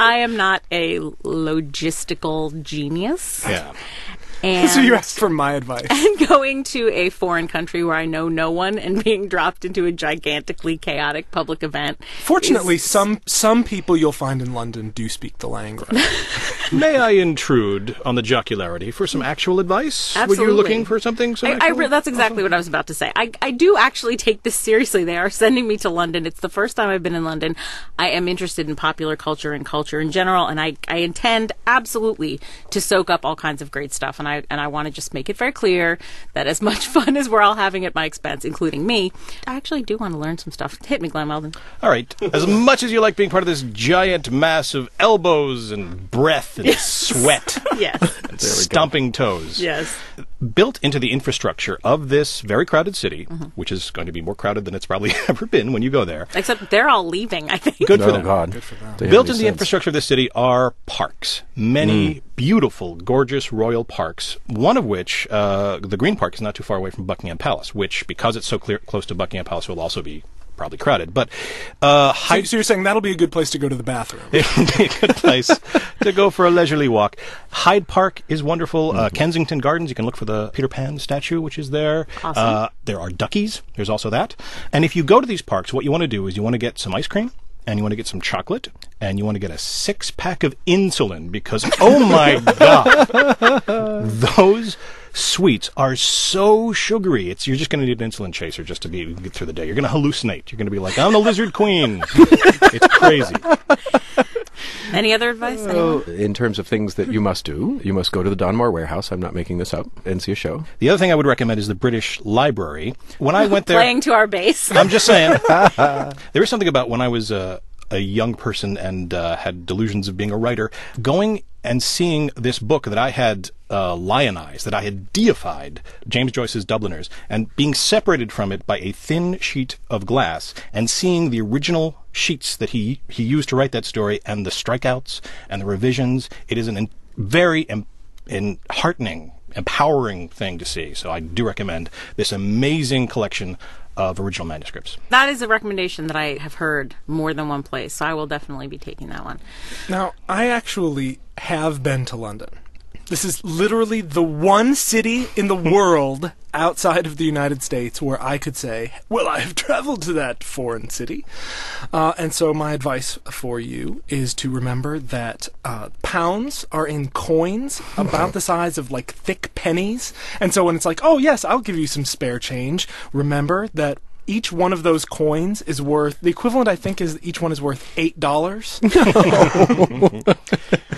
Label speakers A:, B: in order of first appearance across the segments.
A: I am not a logistical genius.
B: Yeah.
A: And
C: So you asked for my advice.
A: and going to a foreign country where I know no one and being dropped into a gigantically chaotic public event.
C: Fortunately,
A: is-
C: some some people you'll find in London do speak the language.
B: May I intrude on the jocularity for some actual advice? Were
A: Absolutely.
B: you looking for something? Some
A: I, I re- that's exactly what I was about to say. I, I do actually take this seriously. They are sending me to London. It's the first time I've been in London. I am interested in popular culture and culture in general, and I, I intend absolutely to soak up all kinds of great stuff. And I and I want to just make it very clear that as much fun as we're all having at my expense, including me, I actually do want to learn some stuff. Hit me, Glen Weldon.
B: All right. As much as you like being part of this giant mass of elbows and breath and sweat
A: Yes,
B: and stomping toes,
A: yes.
B: Built into the infrastructure of this very crowded city,
A: Mm-hmm.
B: which is going to be more crowded than it's probably ever been when you go there.
A: Except they're all leaving. I think.
B: Good for
D: oh
B: them.
D: God. Good They have
B: Built
D: any
B: into the infrastructure of the city are parks. Many beautiful, gorgeous royal parks. One of which, uh, the Green Park, is not too far away from Buckingham Palace, which, because it's so clear, close to Buckingham Palace, will also be probably crowded. But uh,
C: so, so you're saying that'll be a good place to go to the bathroom?
B: it would be a good place to go for a leisurely walk. Hyde Park is wonderful. Uh, Kensington Gardens, you can look for the Peter Pan statue, which is there.
A: Awesome.
B: Uh, there are duckies. There's also that. And if you go to these parks, what you want to do is you want to get some ice cream. And you want to get some chocolate, and you want to get a six pack of insulin because, oh my God, those sweets are so sugary. It's you're just going to need an insulin chaser just to be get through the day. You're going to hallucinate. You're going to be like, I'm the lizard queen. it's crazy.
A: Any other advice? Anyone?
D: In terms of things that you must do, you must go to the Donmar Warehouse. I'm not making this up and see a show.
B: The other thing I would recommend is the British Library. When I went there,
A: Playing to our base.
B: I'm just saying, there is something about when I was uh, a young person and uh, had delusions of being a writer, going and seeing this book that I had uh, lionized, that I had deified, James Joyce's Dubliners, and being separated from it by a thin sheet of glass, and seeing the original sheets that he he used to write that story, and the strikeouts and the revisions. It is a en- very em- en- heartening, empowering thing to see. So I do recommend this amazing collection of original manuscripts.
A: That is a recommendation that I have heard more than one place, so I will definitely be taking that one.
C: Now, I actually have been to London. This is literally the one city in the world outside of the United States where I could say, well, I have traveled to that foreign city. Uh, and so, my advice for you is to remember that uh, pounds are in coins about the size of like thick pennies. And so, when it's like, oh, yes, I'll give you some spare change, remember that each one of those coins is worth the equivalent I think is each one is worth eight dollars.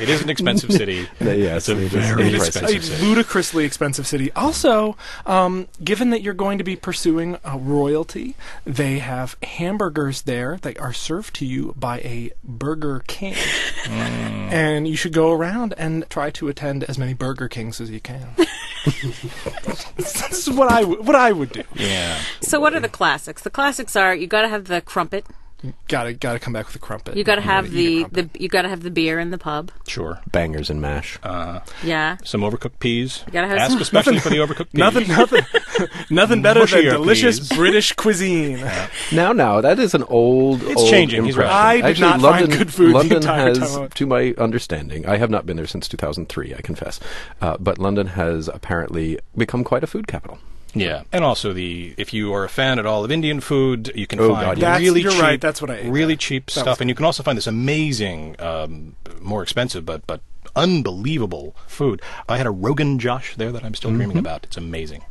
B: It is an expensive city.
D: yes,
B: it's a
D: it is
B: very
D: pricey.
B: expensive
C: a
B: city.
C: ludicrously expensive city. Also, um, given that you're going to be pursuing uh, royalty, they have hamburgers there that are served to you by a Burger King, and you should go around and try to attend as many Burger Kings as you can. this is what I w- what I would do.
B: Yeah.
A: So, what are the classics? The classics are you got to have the crumpet,
C: Gotta gotta come back with a crumpet.
A: you got to have
C: gonna eat a
A: the,
C: crumpet.
A: the you got to have the beer in the pub.
B: Sure.
D: Bangers and mash.
A: Yeah,
B: Some overcooked peas.
A: gotta have
B: Ask
A: some-
B: especially for the overcooked peas.
C: Nothing, nothing, nothing better than
B: Mushier
C: delicious
B: peas.
C: British cuisine.
D: Now, now that is an old.
B: It's
D: old
B: changing, he's right.
D: impression.
C: I did
D: Actually,
C: not find
D: London,
C: good food the
D: London
C: entire
D: has,
C: time.
D: to my understanding, I have not been there since 2003. I confess, uh, but London has apparently become quite a food capital.
B: Yeah, and also the if you are a fan at all of Indian food, you can
D: Oh,
B: find
D: God, yeah.
B: Really
C: you're
B: cheap,
C: right, that's what I ate.
B: really cheap
C: That
B: stuff, and you can also find this amazing, um, more expensive but but unbelievable food. I had a Rogan Josh there that I'm still dreaming about. It's amazing.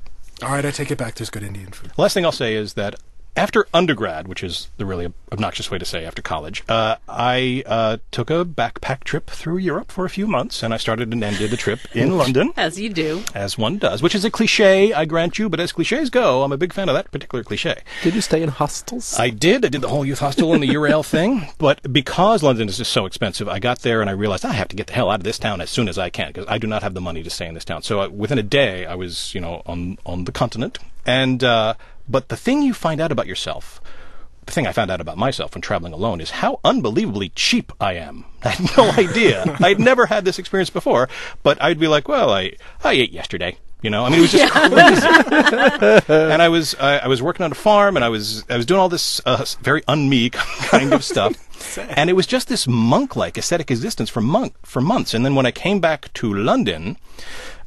C: All right, I take it back. There's good Indian food.
B: Last thing I'll say is that after undergrad, which is the really obnoxious way to say after college, uh, I uh, took a backpack trip through Europe for a few months, and I started and ended the trip in London.
A: as you do.
B: As one does, which is a cliche, I grant you, but as cliches go, I'm a big fan of that particular cliche.
D: Did you stay in hostels?
B: I did. I did the whole youth hostel and the Eurail thing. But because London is just so expensive, I got there and I realized I have to get the hell out of this town as soon as I can because I do not have the money to stay in this town. So uh, within a day, I was, you know, on on the continent. And uh, but the thing you find out about yourself. The thing I found out about myself when traveling alone is how unbelievably cheap I am. I had no idea. I'd never had this experience before, but I'd be like, well, I, I ate yesterday. You know, I mean, it was just crazy. and I was I, I was working on a farm, and I was I was doing all this uh, very un-me kind of stuff. and it was just this monk-like ascetic existence for month for months. And then when I came back to London,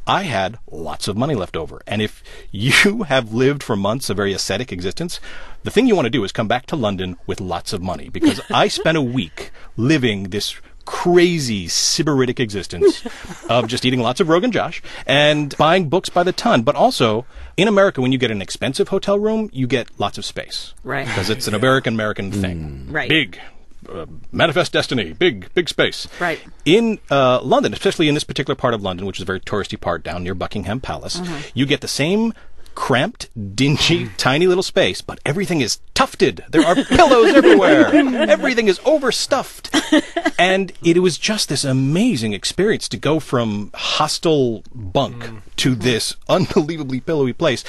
B: I had lots of money left over. And if you have lived for months a very ascetic existence, the thing you want to do is come back to London with lots of money because I spent a week living this crazy sybaritic existence of just eating lots of Rogan Josh and buying books by the ton. But also, in America, when you get an expensive hotel room, you get lots of space.
A: Right.
B: Because it's an American American thing.
A: Right.
B: Big. Uh, manifest destiny, big, big space.
A: Right.
B: In uh, London, especially in this particular part of London, which is a very touristy part down near Buckingham Palace, you get the same cramped, dingy, tiny little space, but everything is tufted. There are pillows everywhere. Everything is overstuffed. And it was just this amazing experience to go from hostile bunk to this unbelievably pillowy place.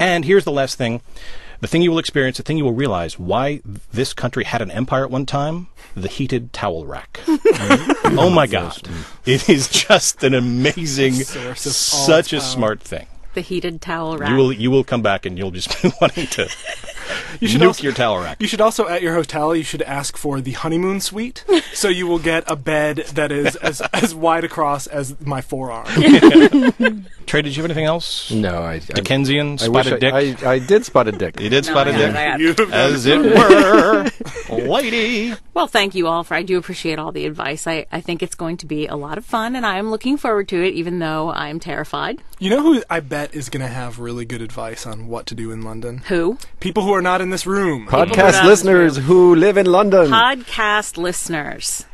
B: And here's the last thing. The thing you will experience, the thing you will realize why this country had an empire at one time, the heated towel rack. Mm-hmm. oh my God. Mm. It is just an amazing,
C: Source
B: such a
C: power.
B: smart thing.
A: The heated towel rack.
B: You will you will come back and you'll just be wanting to
C: You should
B: nuke
C: also-
B: your towel rack.
C: You should also at your hotel you should ask for the honeymoon suite, so you will get a bed that is as as wide across as my forearm.
B: Trey, did you have anything else?
D: No, I. I
B: Dickensian,
D: I
B: spotted
D: I,
B: dick.
D: I, I did spot a dick.
B: you did
A: No,
B: spotted
A: I
B: dick,
A: got it, I got it.
C: You
B: as it were, lady.
A: Well, thank you all for. I do appreciate all the advice. I, I think it's going to be a lot of fun, and I am looking forward to it, even though I'm terrified.
C: You know who I bet is going to have really good advice on what to do in London?
A: Who?
C: People who are not in this room.
D: Podcast
A: People
D: listeners who live in London.
A: Podcast listeners.